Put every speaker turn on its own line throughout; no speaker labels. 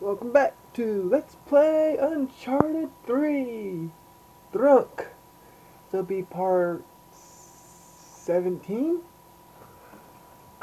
Welcome back to Let's Play Uncharted 3 Drunk. This'll be part 17.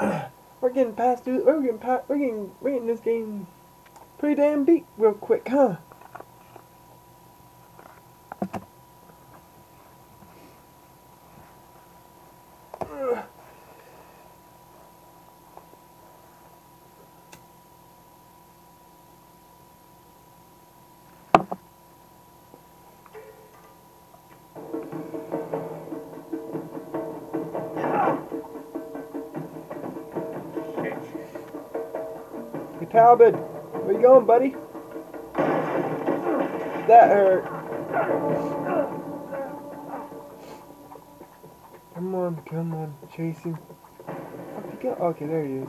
we're getting past through, we're getting past, we're getting, we're getting this game pretty damn beat real quick, huh? Ugh. Talbot, where you going, buddy? That hurt. Come on, come on, chase him. Okay, there he is.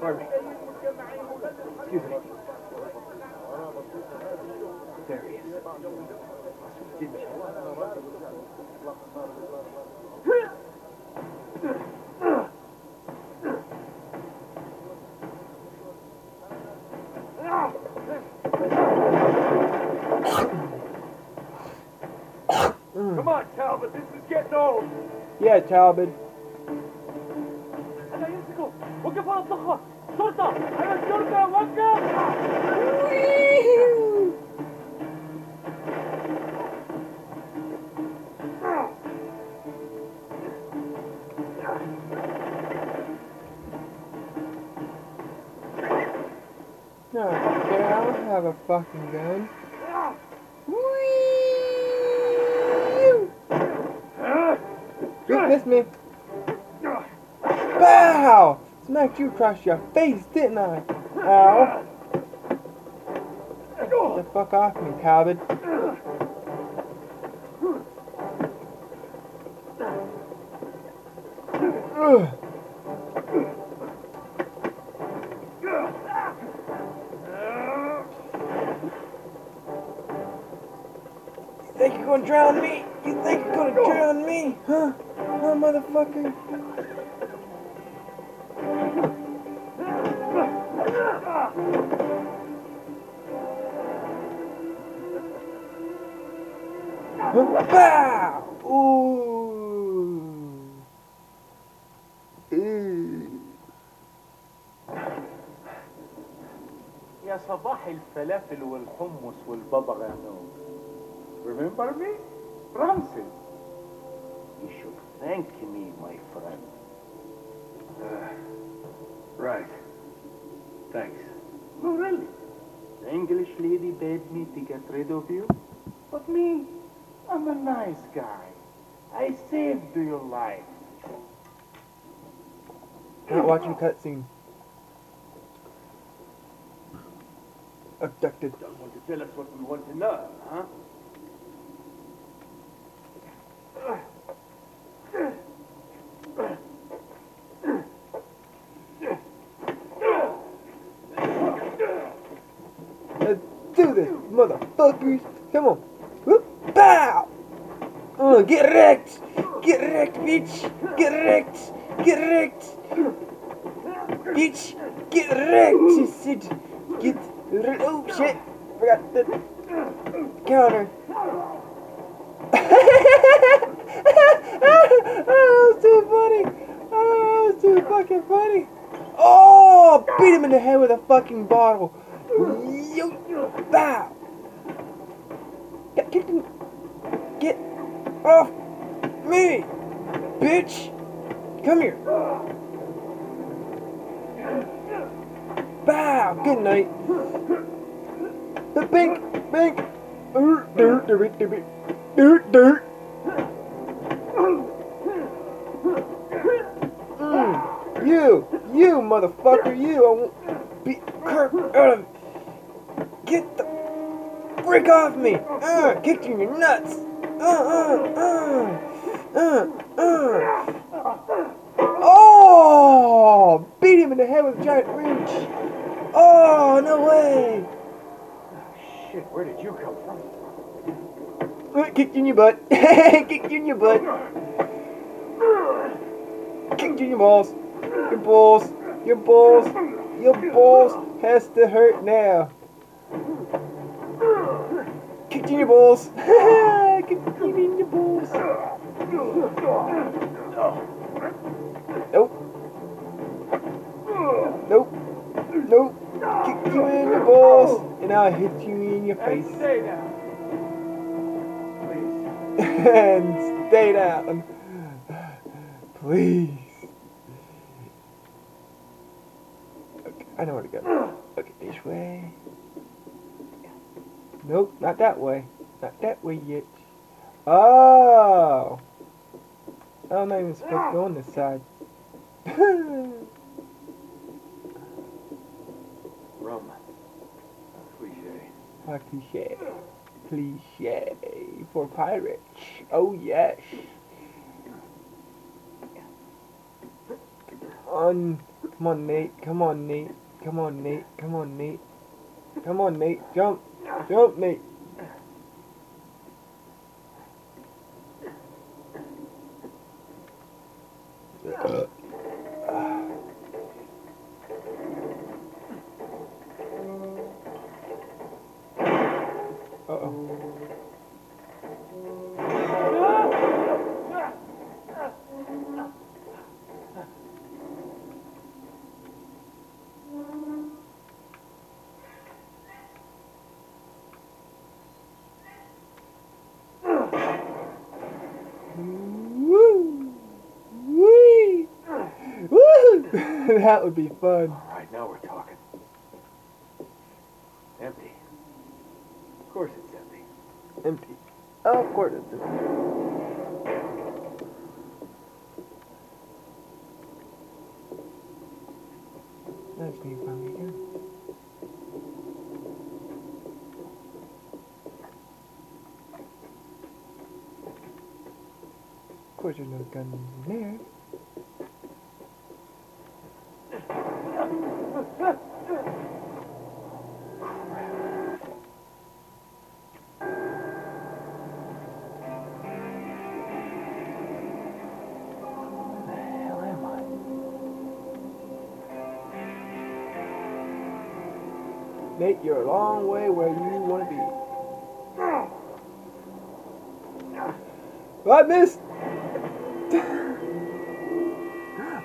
Pardon. Excuse me. There he is. Didn't you? Come on, Talbot, this is getting old.
Yeah, Talbot. A fucking gun. You missed me. Bow! Smacked you across your face, didn't I? Ow. Get the fuck off me, Talbot. Ugh. Gonna drown me? You think you're gonna drown me? Huh? Huh, motherfucker? Bow! Ooh.
يا صباح الفلافل والحمص والبابا غنوج Remember me? Francis. You should thank me, my friend.
Uh, right. Thanks.
No, really. The English lady bade me to get rid of you. But me, I'm a nice guy. I saved your life.
Not watching cutscene. Abducted.
Don't want to tell us what we want to know, huh?
Let's do this, motherfuckers. Come on. Whoop, bow. Uh, get wrecked. Get wrecked, bitch. Get wrecked. Get wrecked. Bitch, get wrecked. She said, get wrecked. Oh, shit. Forgot the counter. oh, that was too funny. Oh, that was too fucking funny. Oh, beat him in the head with a fucking bottle. Yo, bow. Get, get, get off me. bitch! Come here. Bow. Good night. Bink, bink. Dirt, dirt, dirt, dirt. You, you motherfucker, you. I won't be out of. Get the frick off me! Uh, kick you in your nuts. Uh, uh, uh, uh, uh. Oh! Beat him in the head with a giant wrench. Oh, no way!
Shit, where did you come from?
Uh, Kicked you in your butt. Kicked you in your butt. Kicked you in your balls. Your balls. Your balls. Your balls has to hurt now. In your balls. Kicked you in your balls. Nope. Nope. Nope. Kicked you in your balls. And I hit you in your face.
Stay down. Please.
and stay down. Please. Okay, I know where to go. Okay, this way. Nope, not that way. Not that way yet. Oh! I'm not even supposed to go on this side.
Rum. Cliche.
A cliche. Cliche for pirates. Oh yes. On, come on, Nate. Come on, Nate. Come on, Nate. Come on, Nate. Come on, Nate. Jump, jump, Nate. that would be fun.
All right, now we're talking. Empty. Of course it's empty.
Empty. Oh, of course it's empty. Nice name for me again. Of course there's no guns in there. Nate, you're a long way where you want to be. I missed.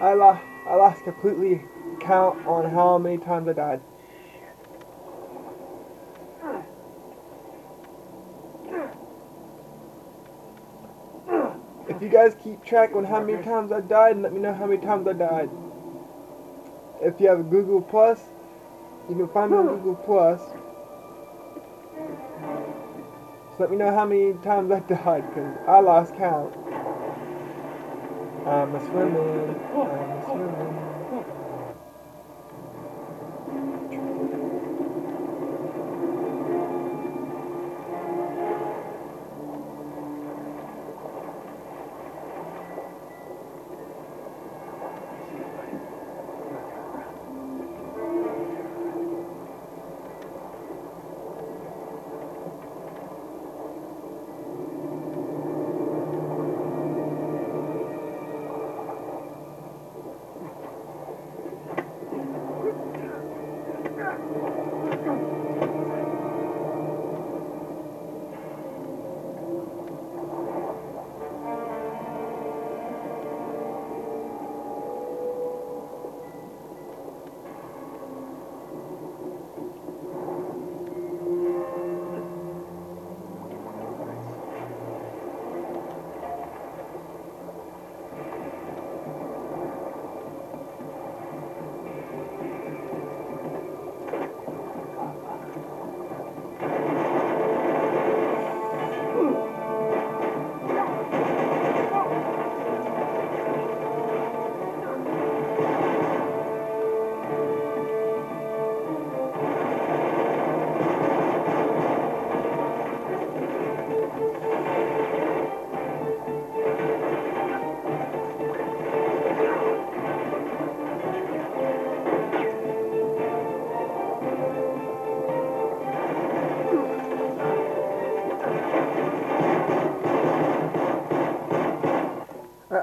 I lost. I lost completely count on how many times I died. If you guys keep track on how many times I died, let me know how many times I died. If you have a Google Plus, you can find me on hmm. Google Plus. So let me know how many times I died, because I lost count. I'm a swimming. I'm a swimming.